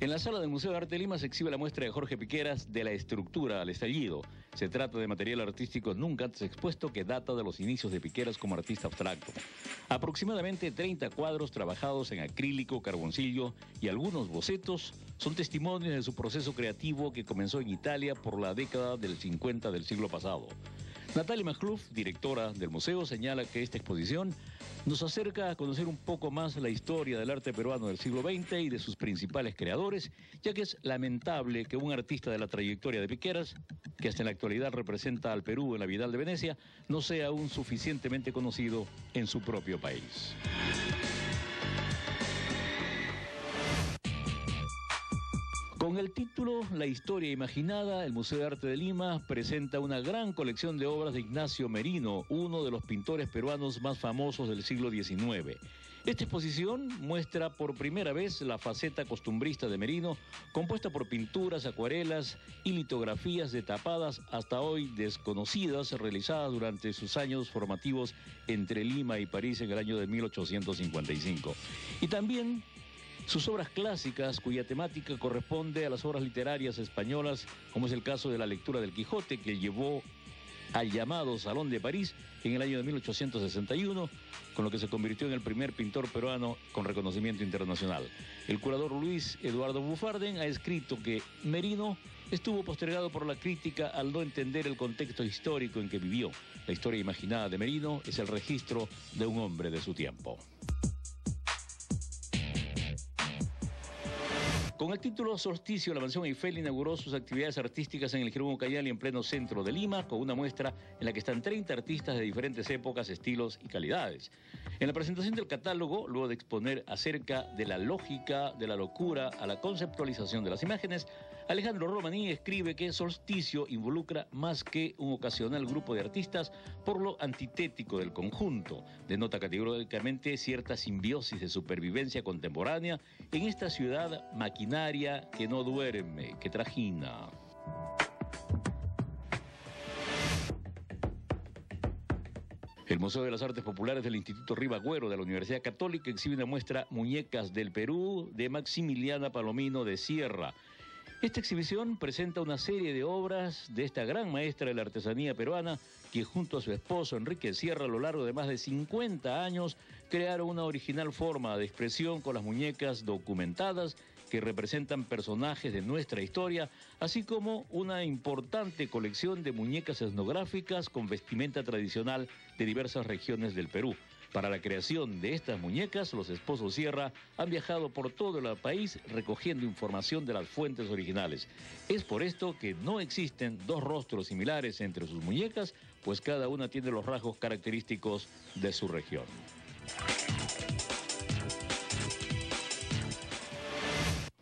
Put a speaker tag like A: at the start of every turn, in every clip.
A: En la sala del Museo de Arte de Lima se exhibe la muestra de Jorge Piqueras de la estructura al estallido. Se trata de material artístico nunca antes expuesto que data de los inicios de Piqueras como artista abstracto. Aproximadamente 30 cuadros trabajados en acrílico, carboncillo y algunos bocetos son testimonios de su proceso creativo que comenzó en Italia por la década del 50 del siglo pasado. Natalia Macluf, directora del museo, señala que esta exposición nos acerca a conocer un poco más la historia del arte peruano del siglo XX y de sus principales creadores, ya que es lamentable que un artista de la trayectoria de Piqueras, que hasta en la actualidad representa al Perú en la Bienal de Venecia, no sea aún suficientemente conocido en su propio país. Con el título La historia imaginada, el Museo de Arte de Lima presenta una gran colección de obras de Ignacio Merino, uno de los pintores peruanos más famosos del siglo XIX. Esta exposición muestra por primera vez la faceta costumbrista de Merino, compuesta por pinturas, acuarelas y litografías de tapadas hasta hoy desconocidas, realizadas durante sus años formativos entre Lima y París en el año de 1855. Y también sus obras clásicas, cuya temática corresponde a las obras literarias españolas, como es el caso de la lectura del Quijote, que llevó al llamado Salón de París en el año de 1861, con lo que se convirtió en el primer pintor peruano con reconocimiento internacional. El curador Luis Eduardo Bufarden ha escrito que Merino estuvo postergado por la crítica al no entender el contexto histórico en que vivió. La historia imaginada de Merino es el registro de un hombre de su tiempo. Con el título Solsticio, la Mansión Eiffel inauguró sus actividades artísticas en el Jerónimo Cayali en pleno centro de Lima, con una muestra en la que están 30 artistas de diferentes épocas, estilos y calidades. En la presentación del catálogo, luego de exponer acerca de la lógica de la locura a la conceptualización de las imágenes, Alejandro Romaní escribe que Solsticio involucra más que un ocasional grupo de artistas por lo antitético del conjunto. Denota categóricamente cierta simbiosis de supervivencia contemporánea en esta ciudad maquinaria que no duerme, que trajina. El Museo de las Artes Populares del Instituto Ribagüero de la Universidad Católica exhibe una muestra Muñecas del Perú de Maximiliana Palomino de Sierra. Esta exhibición presenta una serie de obras de esta gran maestra de la artesanía peruana, que junto a su esposo Enrique Sierra a lo largo de más de 50 años crearon una original forma de expresión con las muñecas documentadas que representan personajes de nuestra historia, así como una importante colección de muñecas etnográficas con vestimenta tradicional de diversas regiones del Perú. Para la creación de estas muñecas, los esposos Sierra han viajado por todo el país recogiendo información de las fuentes originales. Es por esto que no existen dos rostros similares entre sus muñecas, pues cada una tiene los rasgos característicos de su región.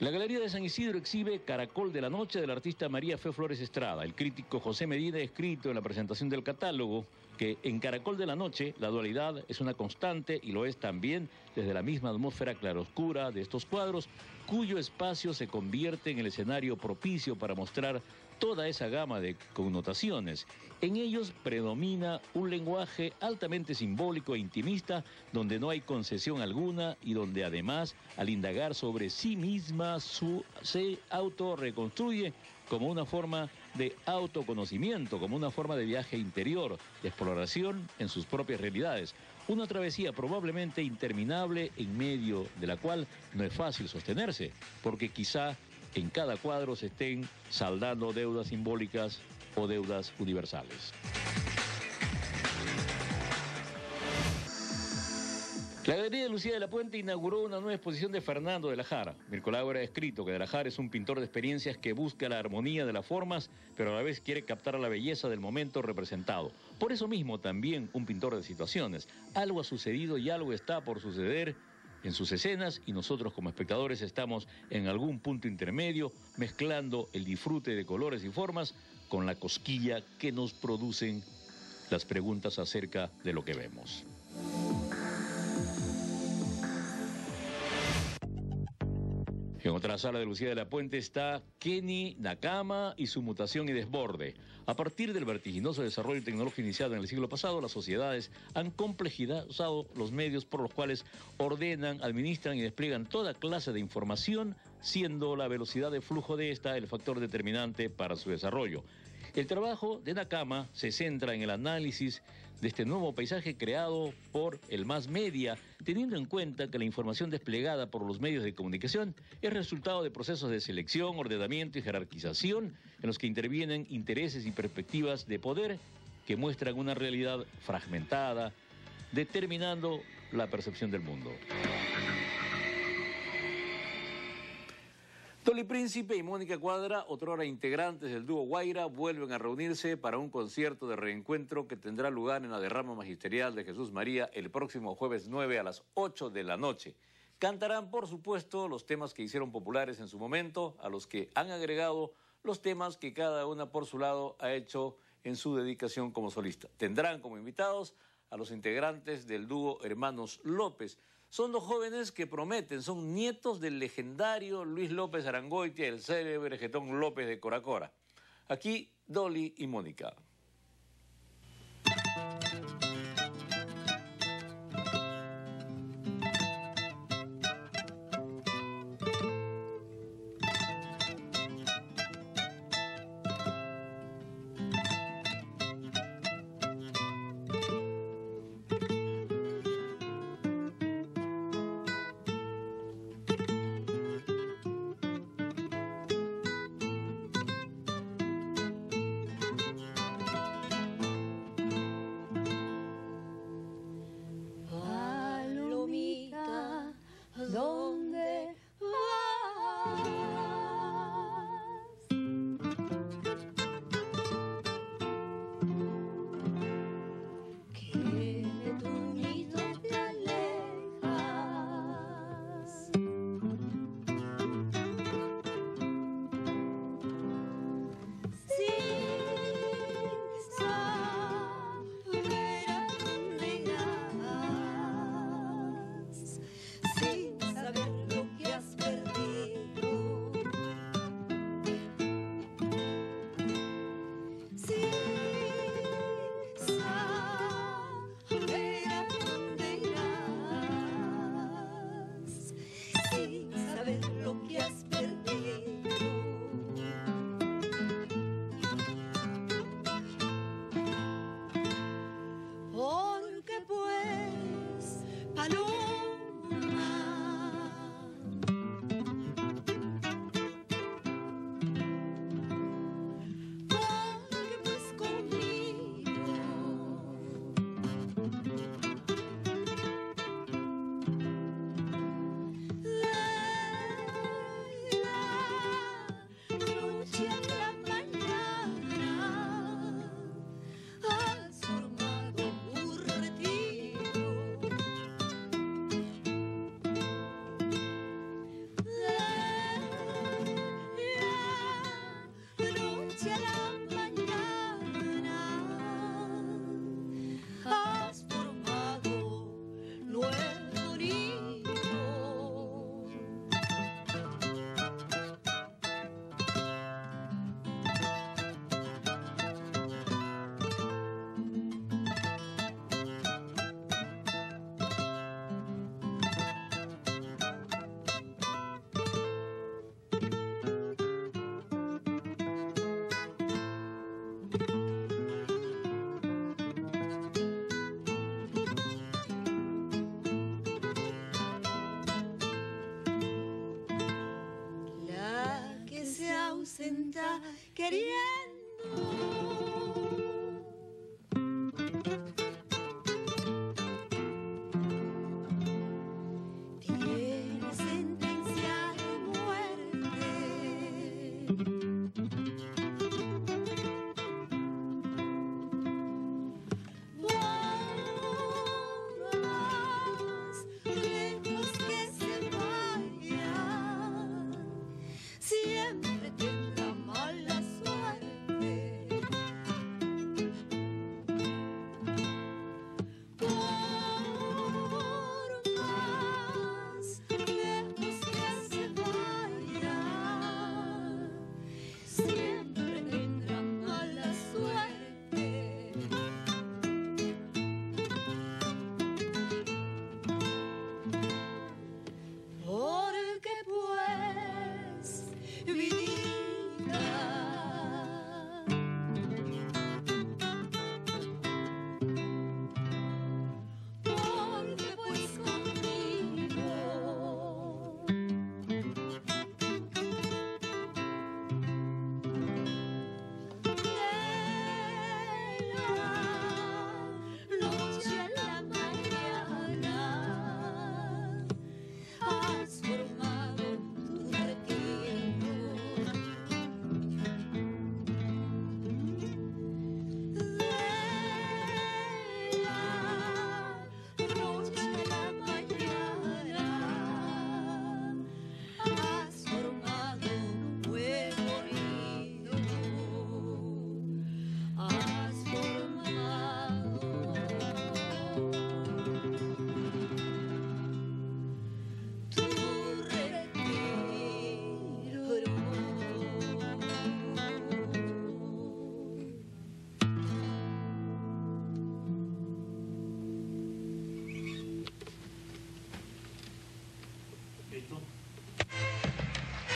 A: La Galería de San Isidro exhibe Caracol de la Noche del artista María Fe Flores Estrada. El crítico José Medina escrito en la presentación del catálogo que en Caracol de la Noche la dualidad es una constante y lo es también desde la misma atmósfera claroscura de estos cuadros, cuyo espacio se convierte en el escenario propicio para mostrar toda esa gama de connotaciones. En ellos predomina un lenguaje altamente simbólico e intimista, donde no hay concesión alguna y donde además, al indagar sobre sí misma, su, se autorreconstruye como una forma de autoconocimiento, como una forma de viaje interior, de exploración en sus propias realidades. Una travesía probablemente interminable en medio de la cual no es fácil sostenerse, porque quizá en cada cuadro se estén saldando deudas simbólicas o deudas universales. La Galería de Lucía de la Puente inauguró una nueva exposición de Fernando de la Jara. Mirko ha escrito que de la Jara es un pintor de experiencias que busca la armonía de las formas, pero a la vez quiere captar la belleza del momento representado. Por eso mismo también un pintor de situaciones. Algo ha sucedido y algo está por suceder en sus escenas y nosotros como espectadores estamos en algún punto intermedio mezclando el disfrute de colores y formas con la cosquilla que nos producen las preguntas acerca de lo que vemos. En otra sala de Lucía de la Puente está Kenny Nakama y su mutación y desborde. A partir del vertiginoso desarrollo tecnológico iniciado en el siglo pasado, las sociedades han complejizado los medios por los cuales ordenan, administran y despliegan toda clase de información siendo la velocidad de flujo de esta el factor determinante para su desarrollo. El trabajo de Nakama se centra en el análisis de este nuevo paisaje creado por el más media, teniendo en cuenta que la información desplegada por los medios de comunicación es resultado de procesos de selección, ordenamiento y jerarquización en los que intervienen intereses y perspectivas de poder que muestran una realidad fragmentada, determinando la percepción del mundo. Toli Príncipe y Mónica Cuadra, otrora integrantes del dúo Guaira, vuelven a reunirse para un concierto de reencuentro que tendrá lugar en la derrama magisterial de Jesús María el próximo jueves 9 a las 8 de la noche. Cantarán, por supuesto, los temas que hicieron populares en su momento, a los que han agregado los temas que cada una por su lado ha hecho en su dedicación como solista. Tendrán como invitados a los integrantes del dúo Hermanos López. Son dos jóvenes que prometen, son nietos del legendario Luis López Arangoitia, el célebre Getón López de Coracora. Aquí Dolly y Mónica.
B: Siempre tenga